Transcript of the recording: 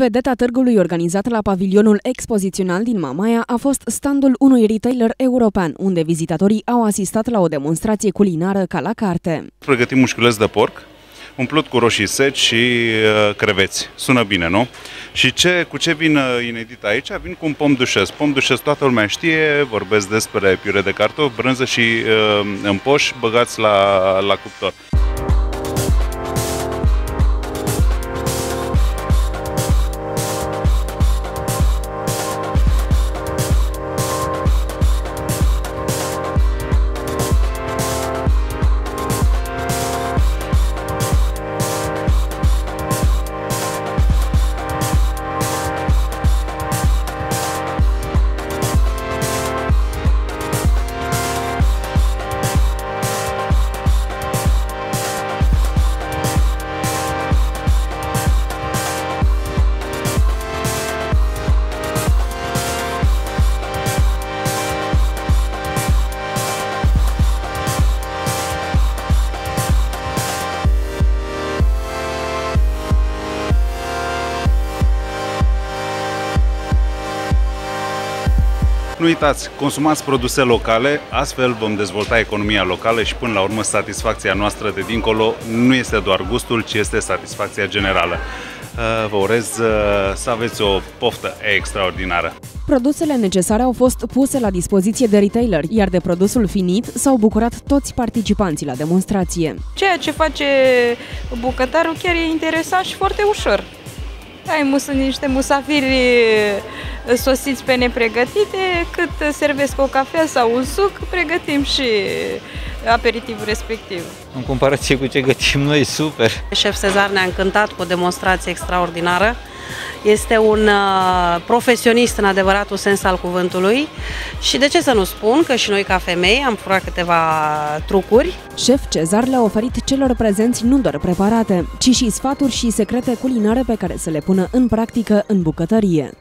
Vedeta târgului organizat la pavilionul expozițional din Mamaia a fost standul unui retailer european, unde vizitatorii au asistat la o demonstrație culinară ca la carte. Pregătim mușchiuleț de porc, umplut cu roșii seci și uh, creveți. Sună bine, nu? Și ce, cu ce vin uh, inedit aici? Vin cu un pom dușes. Pom dușes toată lumea știe, vorbesc despre piure de cartofi, brânză și uh, împoși băgați la, la cuptor. Nu uitați, consumați produse locale, astfel vom dezvolta economia locală și până la urmă satisfacția noastră de dincolo nu este doar gustul, ci este satisfacția generală. Uh, vă urez uh, să aveți o poftă extraordinară. Produsele necesare au fost puse la dispoziție de retailer, iar de produsul finit s-au bucurat toți participanții la demonstrație. Ceea ce face bucătarul chiar e interesant și foarte ușor. Ai mus niște musafiri sosiți pe nepregătite, cât servesc o cafea sau un suc, pregătim și aperitivul respectiv. În comparație cu ce gătim noi, super! Șef Cezar ne-a încântat cu o demonstrație extraordinară. Este un uh, profesionist în adevăratul sens al cuvântului și de ce să nu spun că și noi ca femei am furat câteva trucuri. Șef Cezar le-a oferit celor prezenți nu doar preparate, ci și sfaturi și secrete culinare pe care să le pună în practică în bucătărie.